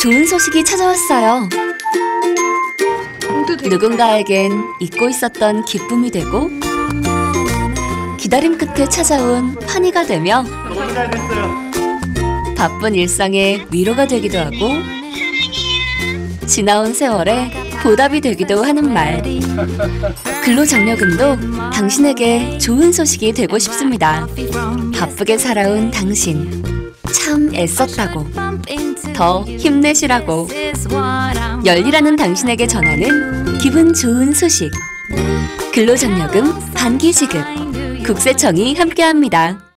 좋은 소식이 찾아왔어요. 누군가에겐 잊고 있었던 기쁨이 되고 기다림 끝에 찾아온 환희가 되며. 바쁜 일상의 위로가 되기도 하고 지나온 세월에 보답이 되기도 하는 말. 근로장려금도 당신에게 좋은 소식이 되고 싶습니다. 바쁘게 살아온 당신. 참 애썼다고. 더 힘내시라고. 열일하는 당신에게 전하는 기분 좋은 소식. 근로장려금 반기 지급 국세청이 함께합니다.